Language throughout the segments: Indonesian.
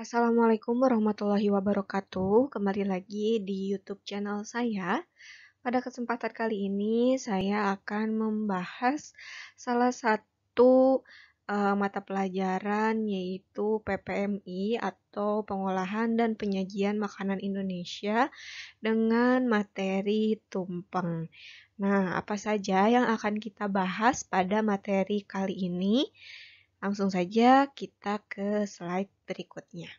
Assalamualaikum warahmatullahi wabarakatuh. Kembali lagi di YouTube channel saya. Pada kesempatan kali ini, saya akan membahas salah satu uh, mata pelajaran yaitu PPMI atau Pengolahan dan Penyajian Makanan Indonesia dengan materi tumpeng. Nah, apa saja yang akan kita bahas pada materi kali ini? Langsung saja kita ke slide berikutnya.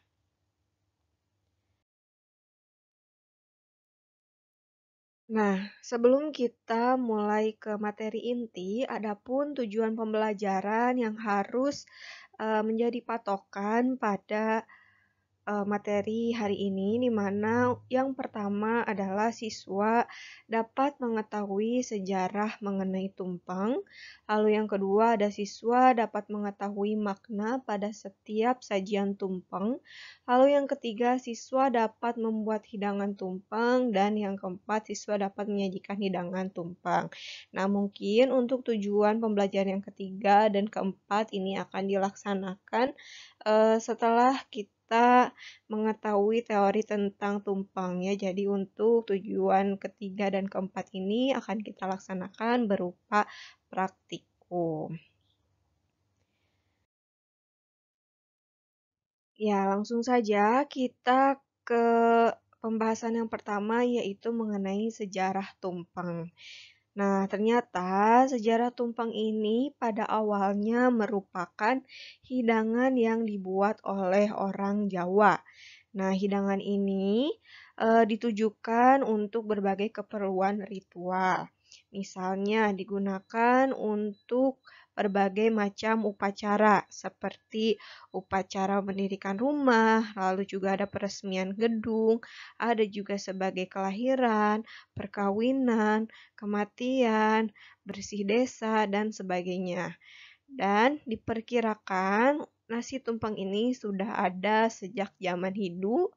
Nah, sebelum kita mulai ke materi inti, adapun tujuan pembelajaran yang harus uh, menjadi patokan pada uh, materi hari ini, di mana yang pertama adalah siswa dapat mengetahui sejarah mengenai tumpeng. Lalu yang kedua ada siswa dapat mengetahui makna pada setiap sajian tumpeng. Lalu yang ketiga siswa dapat membuat hidangan tumpeng dan yang keempat siswa dapat menyajikan hidangan tumpeng. Nah, mungkin untuk tujuan pembelajaran yang ketiga dan keempat ini akan dilaksanakan uh, setelah kita kita mengetahui teori tentang tumpang ya. Jadi untuk tujuan ketiga dan keempat ini akan kita laksanakan berupa praktikum. Ya, langsung saja kita ke pembahasan yang pertama yaitu mengenai sejarah tumpeng. Nah, ternyata sejarah tumpeng ini pada awalnya merupakan hidangan yang dibuat oleh orang Jawa. Nah, hidangan ini e, ditujukan untuk berbagai keperluan ritual. Misalnya digunakan untuk berbagai macam upacara seperti upacara mendirikan rumah, lalu juga ada peresmian gedung, ada juga sebagai kelahiran, perkawinan, kematian, bersih desa, dan sebagainya. Dan diperkirakan nasi tumpeng ini sudah ada sejak zaman Hindu,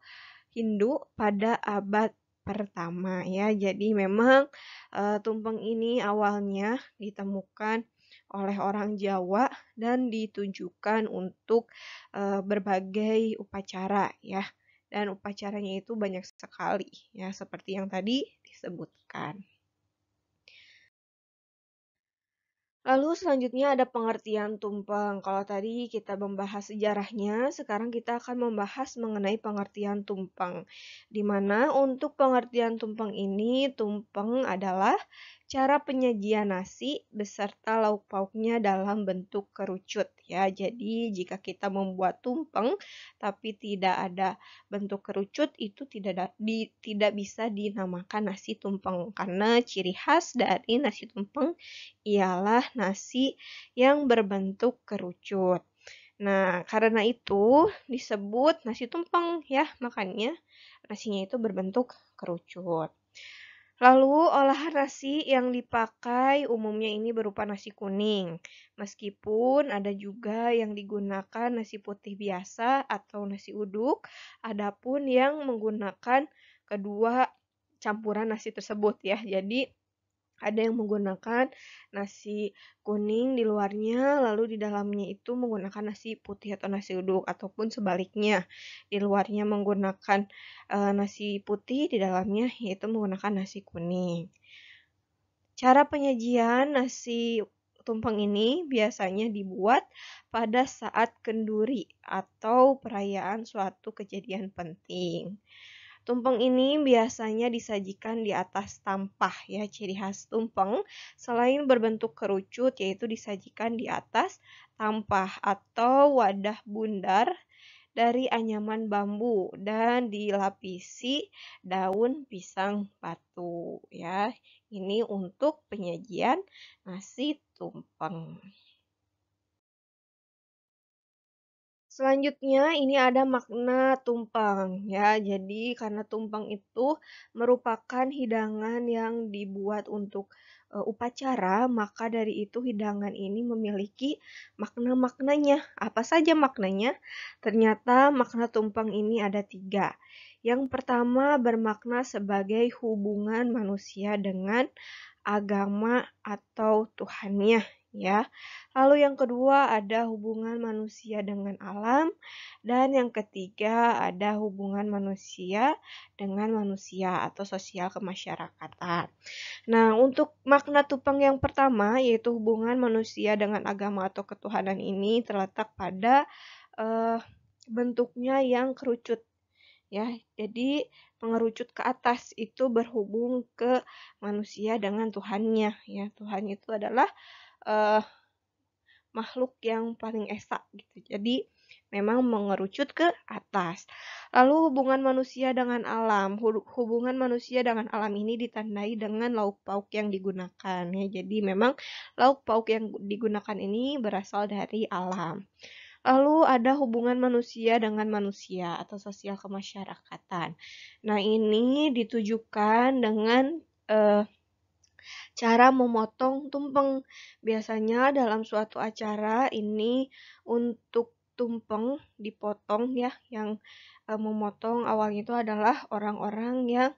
Hindu pada abad pertama ya. Jadi memang uh, tumpeng ini awalnya ditemukan oleh orang Jawa dan ditujukan untuk uh, berbagai upacara ya. Dan upacaranya itu banyak sekali ya seperti yang tadi disebutkan. Lalu selanjutnya ada pengertian tumpeng. Kalau tadi kita membahas sejarahnya, sekarang kita akan membahas mengenai pengertian tumpeng. Di mana untuk pengertian tumpeng ini, tumpeng adalah cara penyajian nasi beserta lauk pauknya dalam bentuk kerucut ya. Jadi jika kita membuat tumpeng tapi tidak ada bentuk kerucut itu tidak da, di, tidak bisa dinamakan nasi tumpeng karena ciri khas dari nasi tumpeng ialah nasi yang berbentuk kerucut. Nah, karena itu disebut nasi tumpeng ya, makanya nasinya itu berbentuk kerucut. Lalu olahan nasi yang dipakai umumnya ini berupa nasi kuning. Meskipun ada juga yang digunakan nasi putih biasa atau nasi uduk, adapun yang menggunakan kedua campuran nasi tersebut ya. Jadi ada yang menggunakan nasi kuning di luarnya, lalu di dalamnya itu menggunakan nasi putih atau nasi uduk, ataupun sebaliknya, di luarnya menggunakan e, nasi putih, di dalamnya yaitu menggunakan nasi kuning. Cara penyajian nasi tumpeng ini biasanya dibuat pada saat kenduri atau perayaan suatu kejadian penting. Tumpeng ini biasanya disajikan di atas tampah ya. Ciri khas tumpeng selain berbentuk kerucut yaitu disajikan di atas tampah atau wadah bundar dari anyaman bambu dan dilapisi daun pisang batu ya. Ini untuk penyajian nasi tumpeng. Selanjutnya ini ada makna tumpeng ya. Jadi karena tumpeng itu merupakan hidangan yang dibuat untuk uh, upacara, maka dari itu hidangan ini memiliki makna-maknanya. Apa saja maknanya? Ternyata makna tumpeng ini ada tiga. Yang pertama bermakna sebagai hubungan manusia dengan agama atau Tuhannya ya. Lalu yang kedua ada hubungan manusia dengan alam dan yang ketiga ada hubungan manusia dengan manusia atau sosial kemasyarakatan. Nah, untuk makna tumpeng yang pertama yaitu hubungan manusia dengan agama atau ketuhanan ini terletak pada uh, bentuknya yang kerucut ya. Jadi mengerucut ke atas itu berhubung ke manusia dengan Tuhannya ya. Tuhan itu adalah uh, makhluk yang paling esa gitu. Jadi memang mengerucut ke atas. Lalu hubungan manusia dengan alam. Hubungan manusia dengan alam ini ditandai dengan lauk pauk yang digunakan ya. Jadi memang lauk pauk yang digunakan ini berasal dari alam. Lalu ada hubungan manusia dengan manusia atau sosial kemasyarakatan. Nah, ini ditujukan dengan uh, cara memotong tumpeng. Biasanya dalam suatu acara ini untuk tumpeng dipotong ya, yang uh, memotong awalnya itu adalah orang-orang yang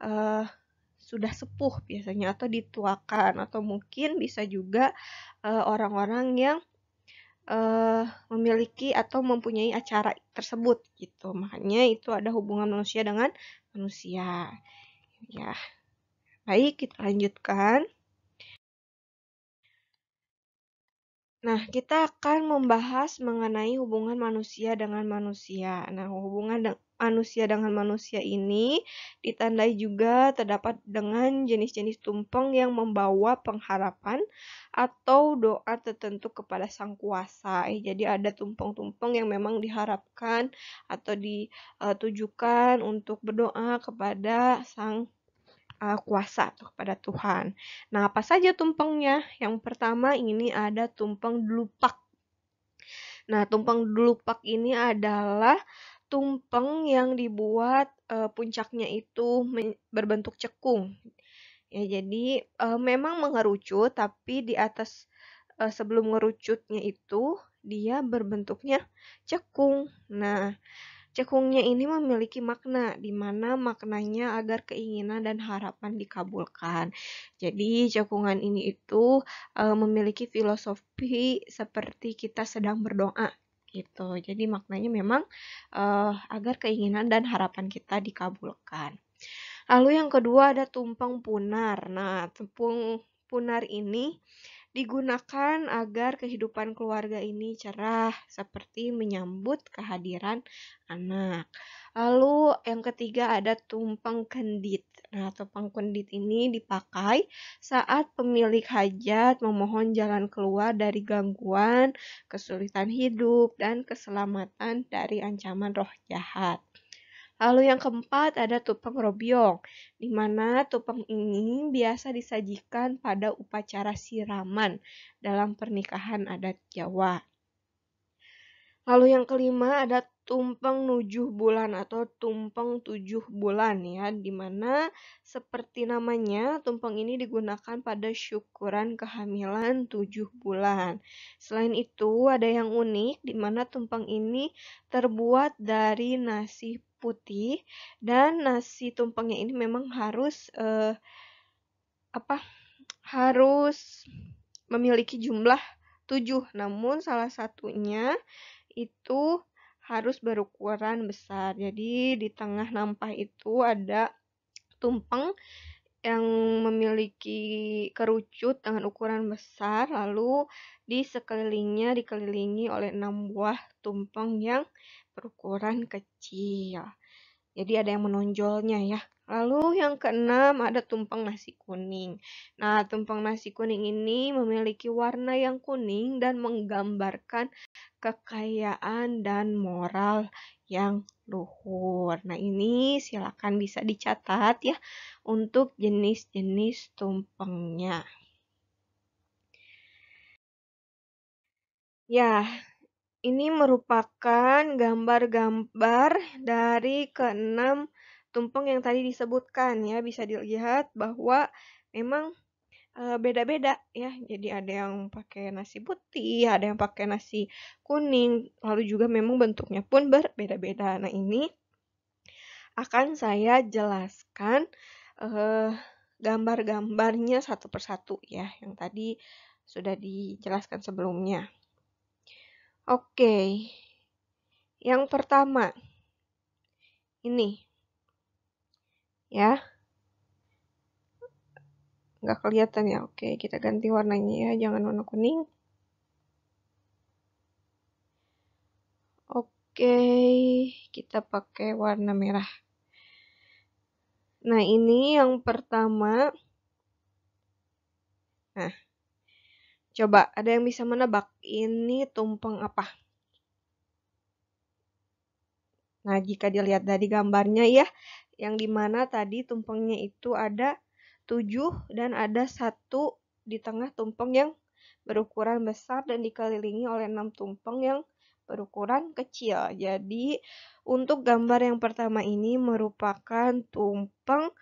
uh, sudah sepuh biasanya atau dituakan atau mungkin bisa juga orang-orang uh, yang uh, memiliki atau mempunyai acara tersebut gitu. Makanya itu ada hubungan manusia dengan manusia. Ya. Baik, kita lanjutkan. Nah, kita akan membahas mengenai hubungan manusia dengan manusia. Nah, hubungan manusia dengan manusia ini ditandai juga terdapat dengan jenis-jenis tumpeng yang membawa pengharapan atau doa tertentu kepada sang kuasa. Eh, jadi ada tumpeng-tumpeng yang memang diharapkan atau ditujukan untuk berdoa kepada sang uh, kuasa kepada Tuhan. Nah, apa saja tumpengnya? Yang pertama ini ada tumpeng delupak. Nah, tumpeng delupak ini adalah tumpeng yang dibuat uh, puncaknya itu berbentuk cekung. Ya, jadi uh, memang mengerucut, tapi di atas uh, sebelum ngerucutnya itu dia berbentuknya cekung. Nah, Cekungnya ini memiliki makna, di mana maknanya agar keinginan dan harapan dikabulkan. Jadi cekungan ini itu e, memiliki filosofi seperti kita sedang berdoa gitu. Jadi maknanya memang e, agar keinginan dan harapan kita dikabulkan. Lalu yang kedua ada tumpeng punar. Nah, tumpeng punar ini digunakan agar kehidupan keluarga ini cerah, seperti menyambut kehadiran anak. Lalu yang ketiga ada tumpeng kendit. Nah, tumpeng kendit ini dipakai saat pemilik hajat memohon jalan keluar dari gangguan, kesulitan hidup, dan keselamatan dari ancaman roh jahat. Lalu yang keempat ada tumpeng robyong, di mana tumpeng ini biasa disajikan pada upacara siraman dalam pernikahan adat Jawa. Lalu yang kelima ada tumpeng nujuh bulan atau tumpeng tujuh bulan ya, di mana seperti namanya tumpeng ini digunakan pada syukuran kehamilan tujuh bulan. Selain itu ada yang unik di mana tumpeng ini terbuat dari nasi putih dan nasi tumpengnya ini memang harus uh, apa harus memiliki jumlah tujuh namun salah satunya itu harus berukuran besar jadi di tengah nampah itu ada tumpeng yang memiliki kerucut dengan ukuran besar lalu di sekelilingnya dikelilingi oleh enam buah tumpeng yang berukuran kecil. Jadi ada yang menonjolnya ya. Lalu yang keenam ada tumpeng nasi kuning. Nah, tumpeng nasi kuning ini memiliki warna yang kuning dan menggambarkan kekayaan dan moral yang luhur. Nah, ini silakan bisa dicatat ya untuk jenis-jenis tumpengnya. Ya, ini merupakan gambar-gambar dari keenam tumpeng yang tadi disebutkan ya. Bisa dilihat bahwa memang beda-beda ya. Jadi ada yang pakai nasi putih, ada yang pakai nasi kuning, lalu juga memang bentuknya pun berbeda-beda. Nah, ini akan saya jelaskan uh, gambar-gambarnya satu persatu ya. Yang tadi sudah dijelaskan sebelumnya. Oke, yang pertama ini ya nggak kelihatan ya. Oke kita ganti warnanya ya. Jangan warna kuning. Oke kita pakai warna merah. Nah ini yang pertama. Nah coba ada yang bisa menebak ini tumpeng apa? Nah, jika dilihat dari gambarnya ya, yang di mana tadi tumpengnya itu ada 7 dan ada satu di tengah tumpeng yang berukuran besar dan dikelilingi oleh 6 tumpeng yang berukuran kecil. Jadi untuk gambar yang pertama ini merupakan tumpeng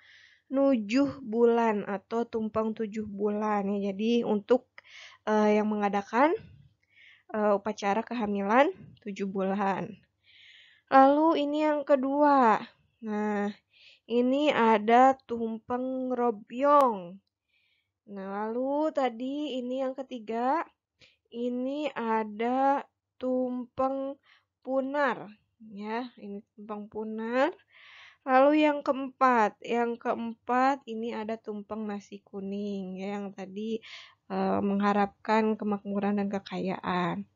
7 bulan atau tumpeng 7 bulan ya. Jadi untuk uh, yang mengadakan uh, upacara kehamilan 7 bulan. Lalu ini yang kedua. Nah, ini ada tumpeng robyong. Nah, lalu tadi ini yang ketiga. Ini ada tumpeng punar. Ya, ini tumpeng punar. Lalu yang keempat, yang keempat ini ada tumpeng nasi kuning ya, yang tadi e, mengharapkan kemakmuran dan kekayaan.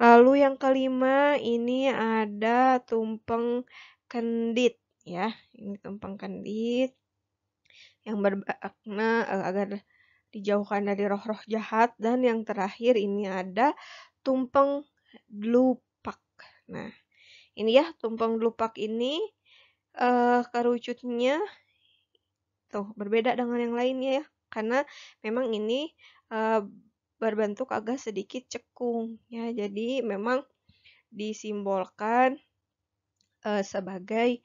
Lalu yang kelima ini ada tumpeng kendit ya. Ini tumpeng kendit yang bermakna uh, agar dijauhkan dari roh-roh jahat dan yang terakhir ini ada tumpeng lupak. Nah, ini ya tumpeng lupak ini uh, kerucutnya tuh berbeda dengan yang lainnya ya karena memang ini uh, berbentuk agak sedikit cekung ya. Jadi memang disimbolkan uh, sebagai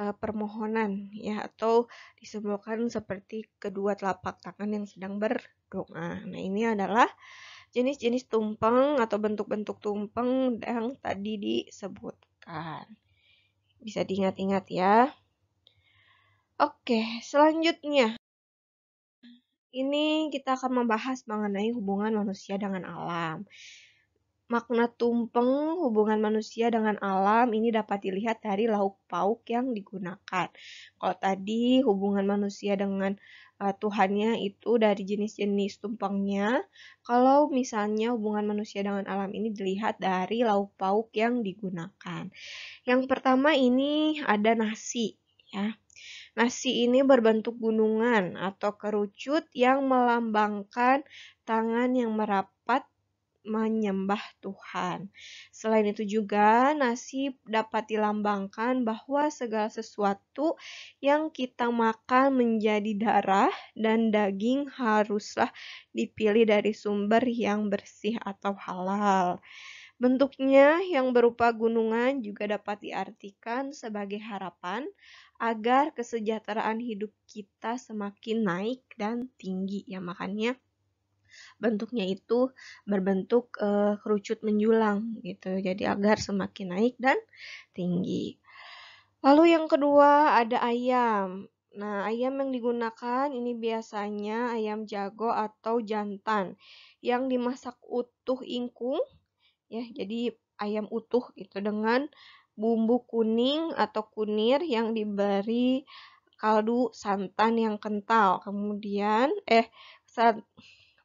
uh, permohonan ya atau disimbolkan seperti kedua telapak tangan yang sedang berdoa. Nah, ini adalah jenis-jenis tumpeng atau bentuk-bentuk tumpeng yang tadi disebutkan. Bisa diingat-ingat ya. Oke, selanjutnya ini kita akan membahas mengenai hubungan manusia dengan alam. Makna tumpeng hubungan manusia dengan alam ini dapat dilihat dari lauk pauk yang digunakan. Kalau tadi hubungan manusia dengan uh, Tuhannya itu dari jenis-jenis tumpengnya. Kalau misalnya hubungan manusia dengan alam ini dilihat dari lauk pauk yang digunakan. Yang pertama ini ada nasi ya. Nasi ini berbentuk gunungan atau kerucut yang melambangkan tangan yang merapat menyembah Tuhan. Selain itu juga nasi dapat dilambangkan bahwa segala sesuatu yang kita makan menjadi darah dan daging haruslah dipilih dari sumber yang bersih atau halal. Bentuknya yang berupa gunungan juga dapat diartikan sebagai harapan agar kesejahteraan hidup kita semakin naik dan tinggi ya makanya bentuknya itu berbentuk uh, kerucut menjulang gitu. Jadi agar semakin naik dan tinggi. Lalu yang kedua ada ayam. Nah ayam yang digunakan ini biasanya ayam jago atau jantan. Yang dimasak utuh ingkung ya jadi ayam utuh itu dengan bumbu kuning atau kunir yang diberi kaldu santan yang kental. Kemudian eh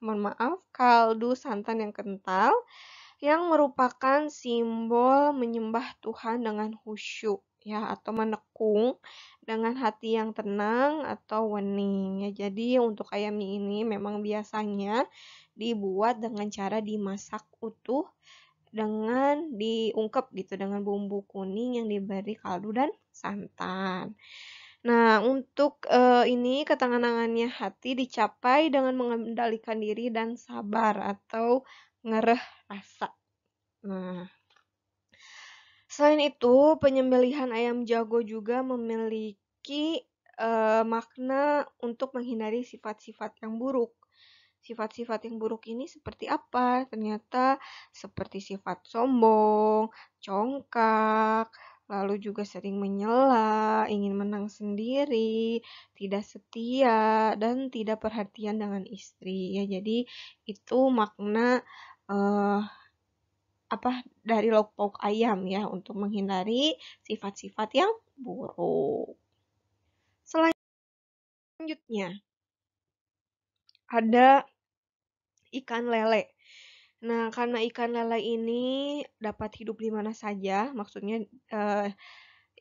mohon maaf kaldu santan yang kental yang merupakan simbol menyembah Tuhan dengan khusyuk ya atau menekung dengan hati yang tenang atau wening ya. Jadi untuk ayam ini memang biasanya dibuat dengan cara dimasak utuh dengan diungkep gitu dengan bumbu kuning yang diberi kaldu dan santan. Nah, untuk uh, ini ketenangannya hati dicapai dengan mengendalikan diri dan sabar atau ngereh rasa. Nah, selain itu, penyembelihan ayam jago juga memiliki uh, makna untuk menghindari sifat-sifat yang buruk sifat-sifat yang buruk ini seperti apa? Ternyata seperti sifat sombong, congkak, lalu juga sering menyela, ingin menang sendiri, tidak setia, dan tidak perhatian dengan istri. Ya, jadi itu makna uh, apa dari lauk ayam ya untuk menghindari sifat-sifat yang buruk. Selanjutnya ada ikan lele. Nah, karena ikan lele ini dapat hidup di mana saja, maksudnya uh,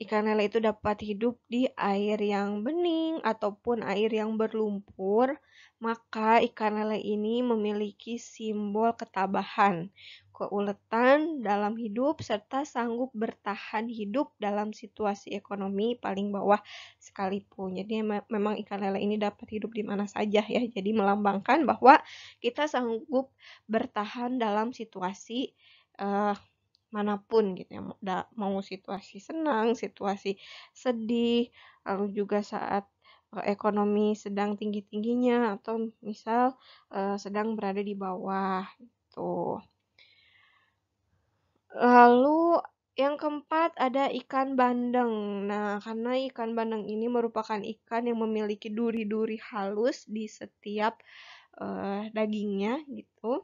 ikan lele itu dapat hidup di air yang bening ataupun air yang berlumpur, maka ikan lele ini memiliki simbol ketabahan keuletan dalam hidup, serta sanggup bertahan hidup dalam situasi ekonomi paling bawah sekalipun. Jadi memang ikan lele ini dapat hidup di mana saja ya. Jadi melambangkan bahwa kita sanggup bertahan dalam situasi uh, mana pun gitu ya. Mau situasi senang, situasi sedih, lalu juga saat eh, ekonomi sedang tinggi-tingginya atau misal uh, sedang berada di bawah gitu. Lalu yang keempat ada ikan bandeng. Nah, karena ikan bandeng ini merupakan ikan yang memiliki duri-duri halus di setiap uh, dagingnya gitu.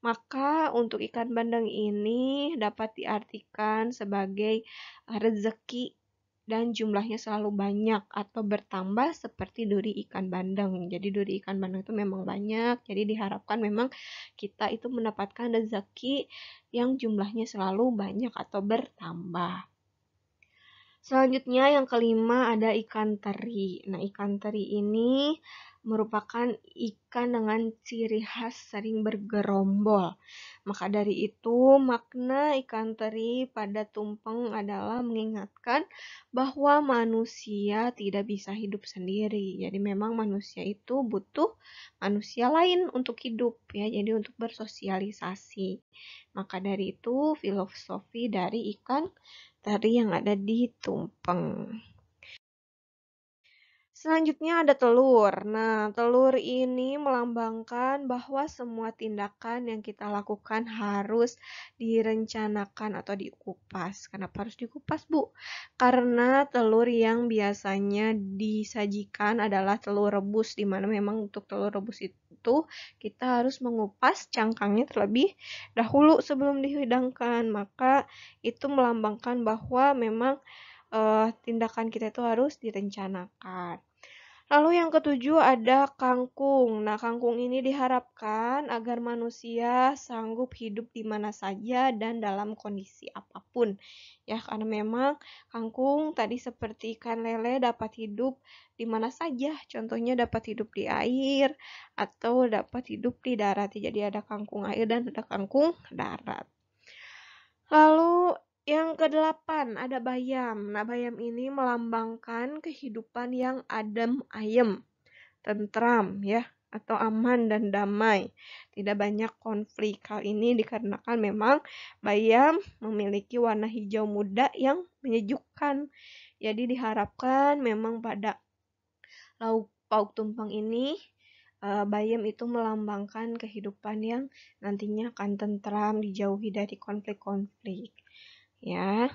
Maka untuk ikan bandeng ini dapat diartikan sebagai rezeki dan jumlahnya selalu banyak atau bertambah seperti duri ikan bandeng. Jadi duri ikan bandeng itu memang banyak. Jadi diharapkan memang kita itu mendapatkan rezeki yang jumlahnya selalu banyak atau bertambah. Selanjutnya yang kelima ada ikan teri. Nah, ikan teri ini merupakan ikan dengan ciri khas sering bergerombol. Maka dari itu, makna ikan teri pada tumpeng adalah mengingatkan bahwa manusia tidak bisa hidup sendiri. Jadi memang manusia itu butuh manusia lain untuk hidup ya, jadi untuk bersosialisasi. Maka dari itu, filosofi dari ikan teri yang ada di tumpeng. Selanjutnya ada telur. Nah, telur ini melambangkan bahwa semua tindakan yang kita lakukan harus direncanakan atau dikupas. Kenapa harus dikupas, Bu? Karena telur yang biasanya disajikan adalah telur rebus, di mana memang untuk telur rebus itu kita harus mengupas cangkangnya terlebih dahulu sebelum dihidangkan. Maka itu melambangkan bahwa memang uh, tindakan kita itu harus direncanakan. Lalu yang ketujuh ada kangkung. Nah, kangkung ini diharapkan agar manusia sanggup hidup di mana saja dan dalam kondisi apa pun. Ya, karena memang kangkung tadi seperti ikan lele dapat hidup di mana saja. Contohnya dapat hidup di air atau dapat hidup di darat. Jadi ada kangkung air dan ada kangkung darat. Lalu yang kedelapan, ada bayam. Nah, bayam ini melambangkan kehidupan yang adem ayem, tentram ya, atau aman dan damai. Tidak banyak konflik. Hal ini dikarenakan memang bayam memiliki warna hijau muda yang menyejukkan. Jadi diharapkan memang pada lauk pauk tumpeng ini uh, bayam itu melambangkan kehidupan yang nantinya akan tentram, dijauhi dari konflik-konflik ya.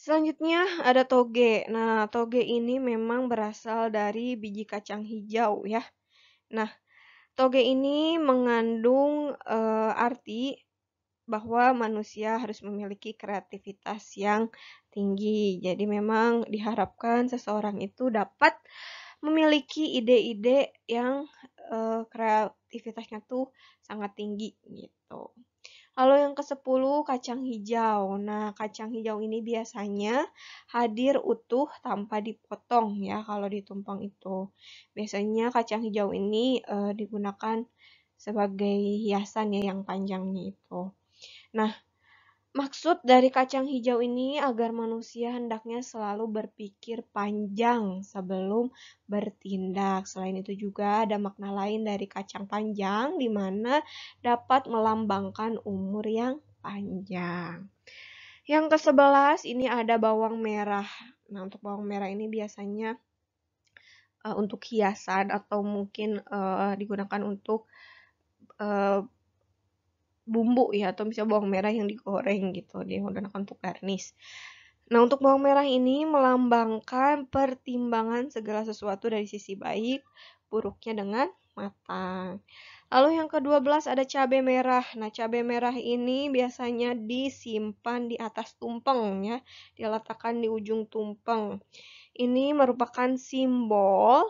Selanjutnya ada toge. Nah, toge ini memang berasal dari biji kacang hijau ya. Nah, toge ini mengandung e, arti bahwa manusia harus memiliki kreativitas yang tinggi. Jadi memang diharapkan seseorang itu dapat memiliki ide-ide yang e, kreativitasnya tuh sangat tinggi gitu. Lalu yang ke-10 kacang hijau. Nah, kacang hijau ini biasanya hadir utuh tanpa dipotong ya kalau ditumpang itu. Biasanya kacang hijau ini e, digunakan sebagai hiasan ya yang panjangnya itu. Nah, Maksud dari kacang hijau ini agar manusia hendaknya selalu berpikir panjang sebelum bertindak. Selain itu juga ada makna lain dari kacang panjang di mana dapat melambangkan umur yang panjang. Yang ke-11 ini ada bawang merah. Nah, untuk bawang merah ini biasanya uh, untuk hiasan atau mungkin uh, digunakan untuk uh, bumbu ya atau misalnya bawang merah yang digoreng gitu dia menggunakan untuk garnish Nah, untuk bawang merah ini melambangkan pertimbangan segala sesuatu dari sisi baik, buruknya dengan matang. Lalu yang ke-12 ada cabai merah. Nah, cabai merah ini biasanya disimpan di atas tumpeng ya, diletakkan di ujung tumpeng. Ini merupakan simbol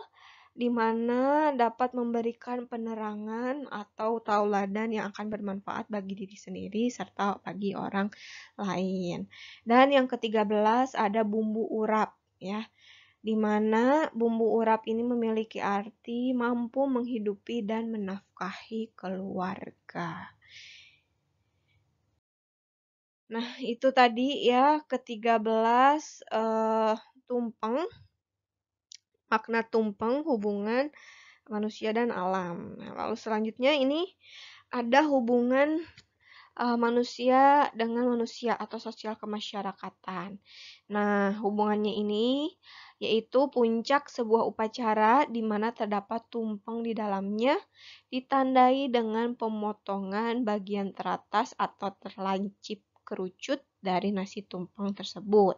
di mana dapat memberikan penerangan atau tauladan yang akan bermanfaat bagi diri sendiri serta bagi orang lain. Dan yang ke-13 ada bumbu urap ya di mana bumbu urap ini memiliki arti mampu menghidupi dan menafkahi keluarga. Nah, itu tadi ya ke-13 uh, tumpeng, makna tumpeng hubungan manusia dan alam. Nah, lalu selanjutnya ini ada hubungan uh, manusia dengan manusia atau sosial kemasyarakatan. Nah, hubungannya ini yaitu puncak sebuah upacara di mana terdapat tumpeng di dalamnya, ditandai dengan pemotongan bagian teratas atau terlancip kerucut dari nasi tumpeng tersebut.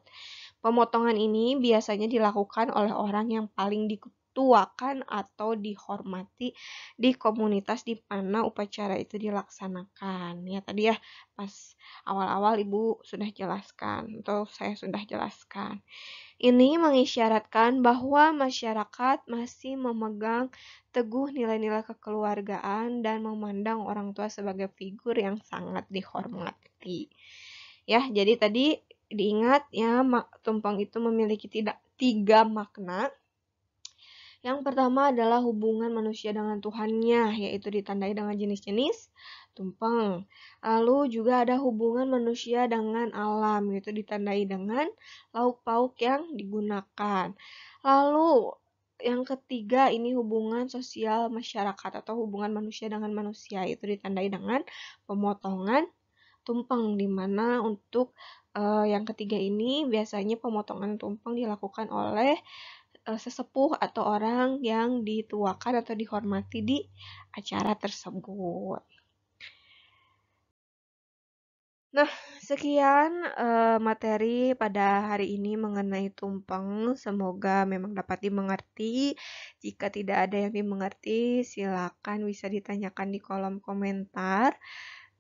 Pemotongan ini biasanya dilakukan oleh orang yang paling dituakan atau dihormati di komunitas di mana upacara itu dilaksanakan. Ya tadi ya pas awal-awal Ibu sudah jelaskan atau saya sudah jelaskan. Ini mengisyaratkan bahwa masyarakat masih memegang teguh nilai-nilai kekeluargaan dan memandang orang tua sebagai figur yang sangat dihormati. Ya, jadi tadi diingat ya, tumpang itu memiliki tidak tiga makna. Yang pertama adalah hubungan manusia dengan Tuhannya, yaitu ditandai dengan jenis-jenis tumpeng. Lalu juga ada hubungan manusia dengan alam, yaitu ditandai dengan lauk pauk yang digunakan. Lalu yang ketiga ini hubungan sosial masyarakat atau hubungan manusia dengan manusia itu ditandai dengan pemotongan tumpeng di mana untuk uh, yang ketiga ini biasanya pemotongan tumpeng dilakukan oleh uh, sesepuh atau orang yang dituakan atau dihormati di acara tersebut. Nah, sekian uh, materi pada hari ini mengenai tumpeng. Semoga memang dapat dimengerti. Jika tidak ada yang dimengerti, silakan bisa ditanyakan di kolom komentar.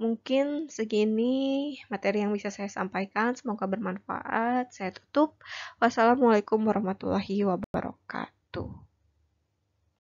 Mungkin segini materi yang bisa saya sampaikan. Semoga bermanfaat. Saya tutup. Wassalamualaikum warahmatullahi wabarakatuh.